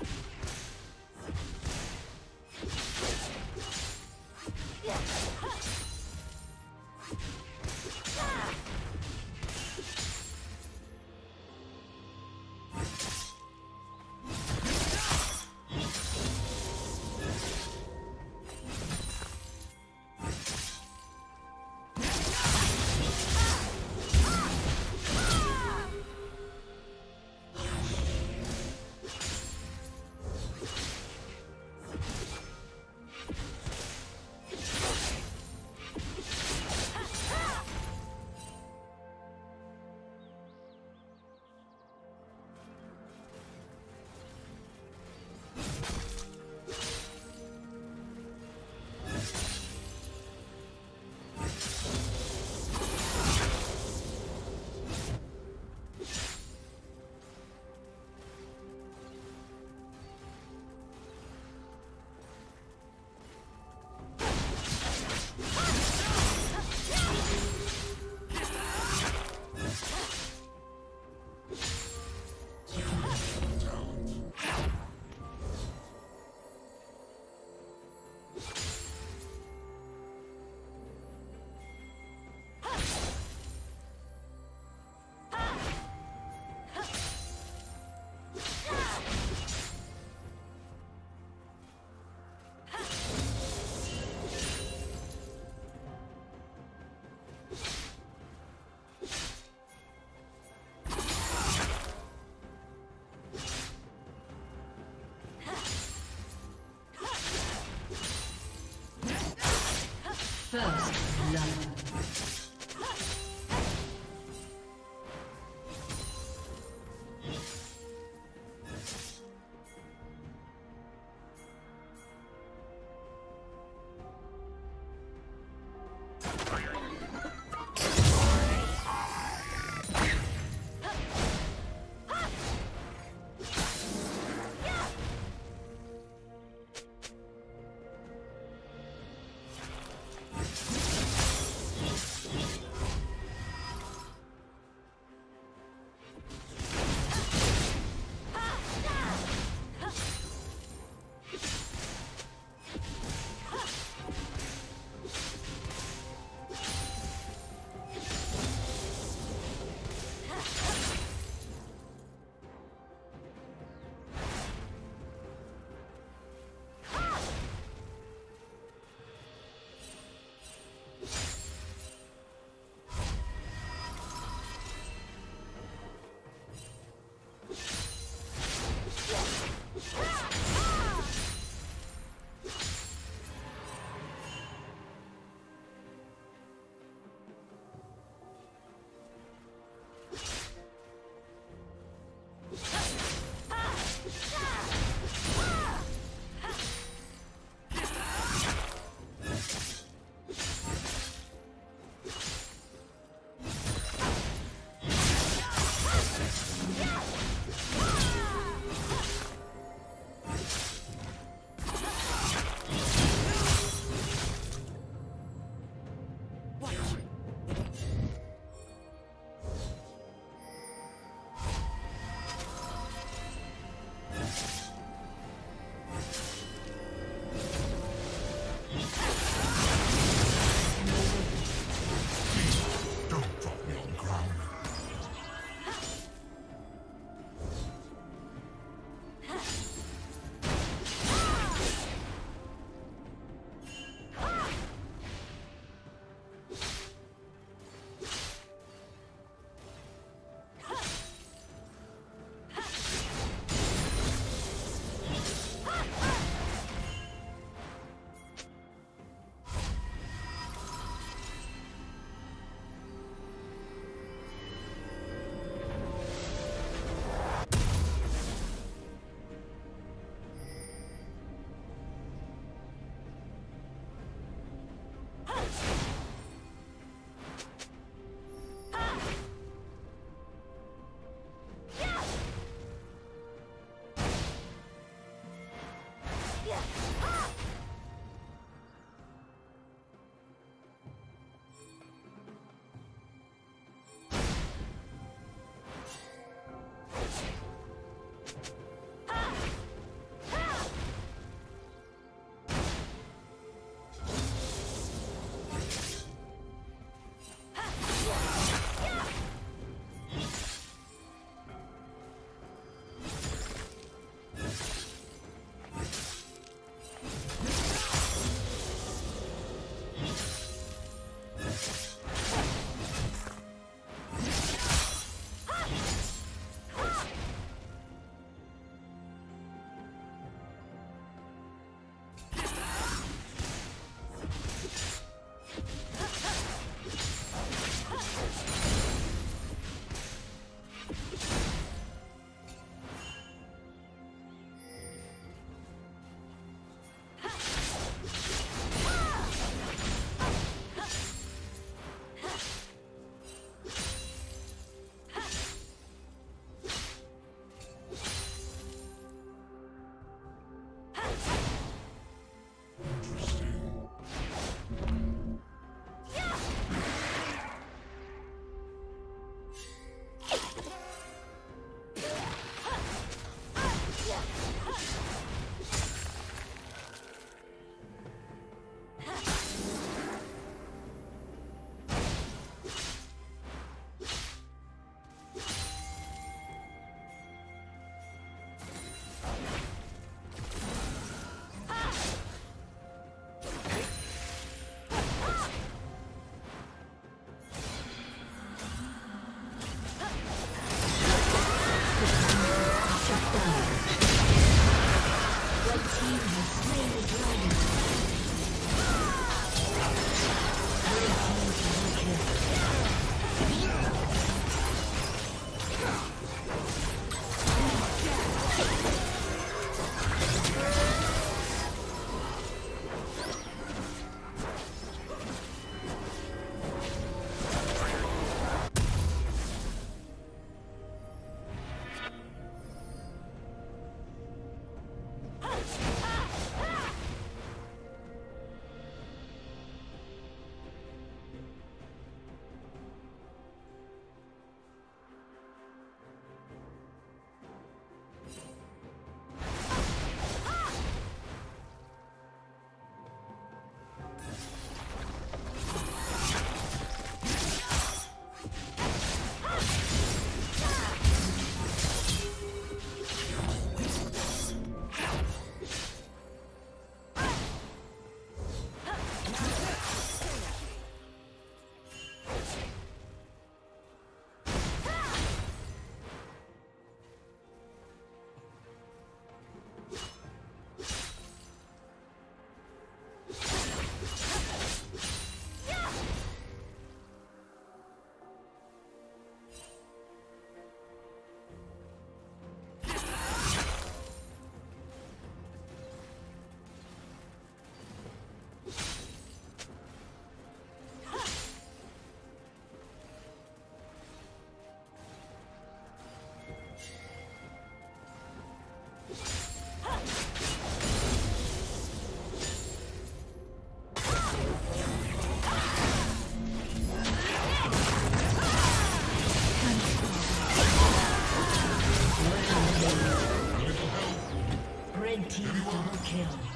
you First love. team double kill.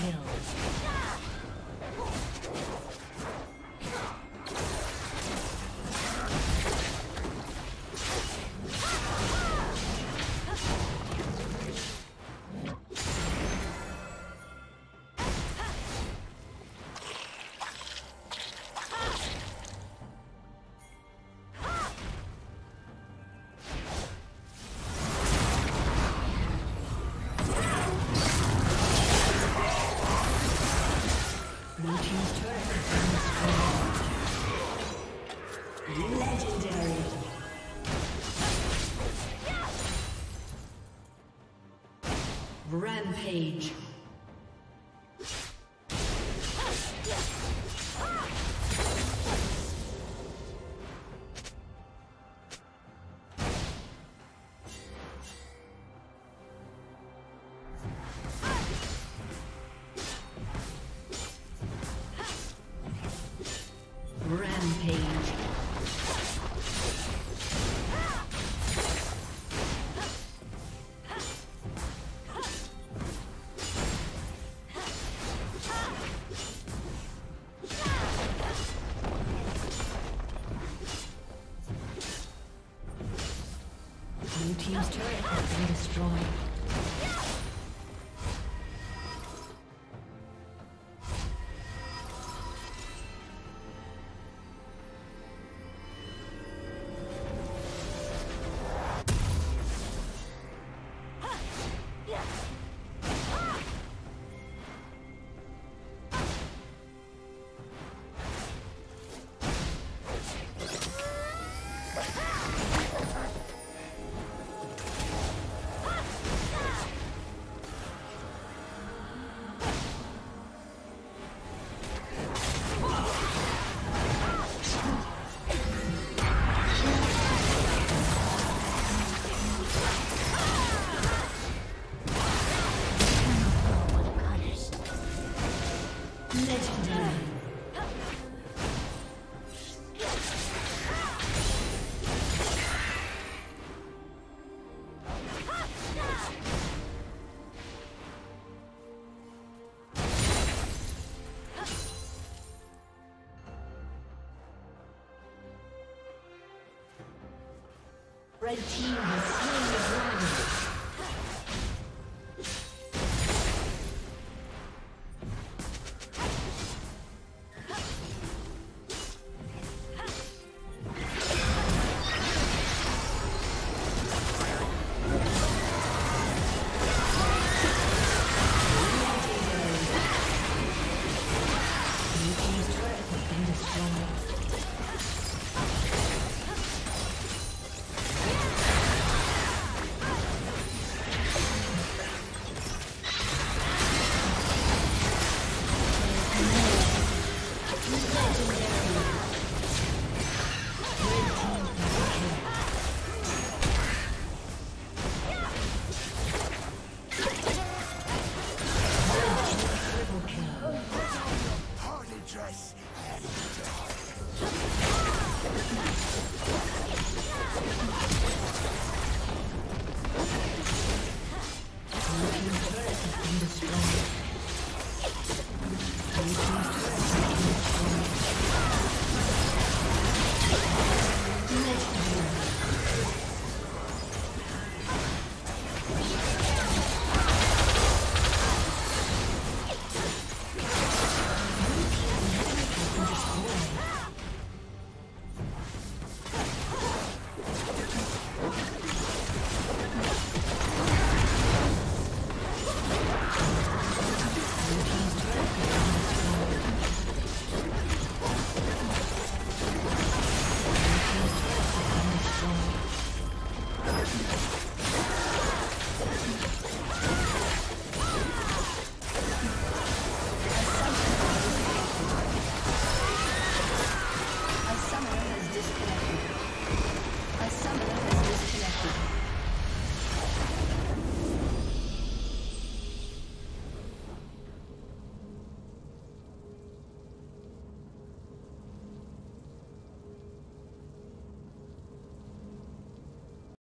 Double Rampage. Red team